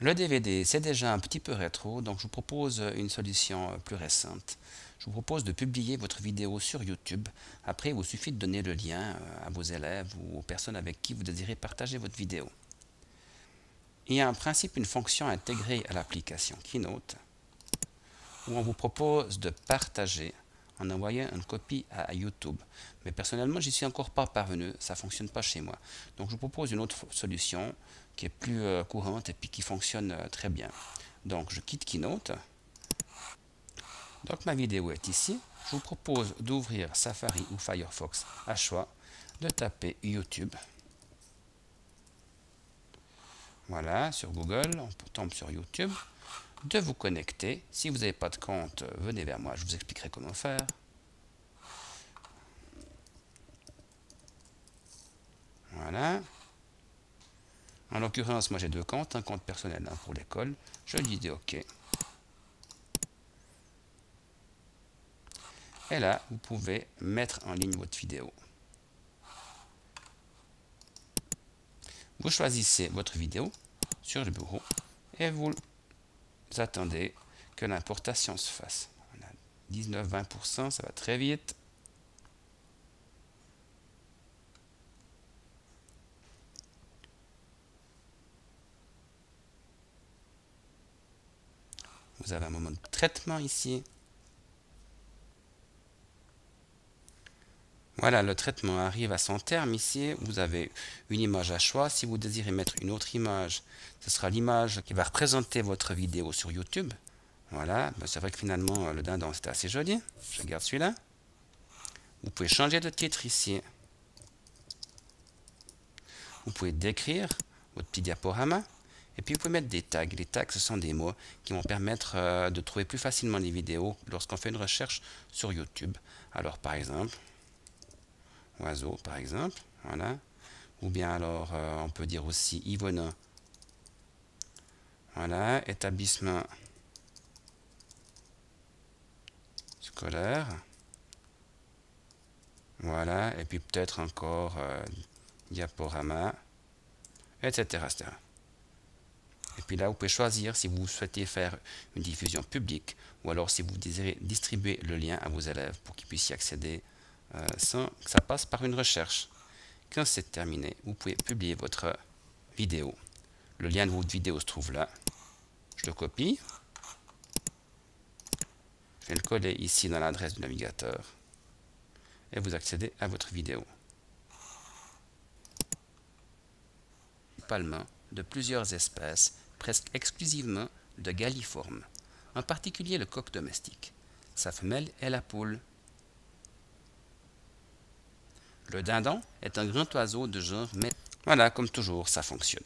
Le DVD, c'est déjà un petit peu rétro, donc je vous propose une solution plus récente. Je vous propose de publier votre vidéo sur YouTube. Après, il vous suffit de donner le lien euh, à vos élèves ou aux personnes avec qui vous désirez partager votre vidéo. Il y a en principe une fonction intégrée à l'application Keynote où on vous propose de partager en envoyant une copie à YouTube. Mais personnellement, j'y suis encore pas parvenu, ça ne fonctionne pas chez moi. Donc je vous propose une autre solution qui est plus euh, courante et puis qui fonctionne euh, très bien. Donc je quitte Keynote. Donc ma vidéo est ici. Je vous propose d'ouvrir Safari ou Firefox à choix, de taper YouTube. Voilà, sur Google, on tombe sur YouTube de vous connecter. Si vous n'avez pas de compte, venez vers moi, je vous expliquerai comment faire. Voilà. En l'occurrence, moi j'ai deux comptes, un compte personnel, un pour l'école. Je dis OK. Et là, vous pouvez mettre en ligne votre vidéo. Vous choisissez votre vidéo sur le bureau et vous attendez que l'importation se fasse. On a 19-20%, ça va très vite. Vous avez un moment de traitement ici. Voilà, le traitement arrive à son terme ici. Vous avez une image à choix. Si vous désirez mettre une autre image, ce sera l'image qui va représenter votre vidéo sur YouTube. Voilà, ben, c'est vrai que finalement, le dindon, c'était assez joli. Je garde celui-là. Vous pouvez changer de titre ici. Vous pouvez décrire votre petit diaporama. Et puis vous pouvez mettre des tags. Les tags, ce sont des mots qui vont permettre euh, de trouver plus facilement les vidéos lorsqu'on fait une recherche sur YouTube. Alors par exemple, oiseau par exemple, voilà. Ou bien alors euh, on peut dire aussi Yvonne. Voilà, établissement scolaire. Voilà, et puis peut-être encore euh, diaporama, etc., etc. Et puis là, vous pouvez choisir si vous souhaitez faire une diffusion publique ou alors si vous désirez distribuer le lien à vos élèves pour qu'ils puissent y accéder euh, sans que ça passe par une recherche. Quand c'est terminé, vous pouvez publier votre vidéo. Le lien de votre vidéo se trouve là. Je le copie. Je vais le coller ici dans l'adresse du navigateur. Et vous accédez à votre vidéo. Principalement de plusieurs espèces, presque exclusivement de galliformes, en particulier le coq domestique. Sa femelle est la poule. Le dindon est un grand oiseau de genre mais Voilà, comme toujours, ça fonctionne.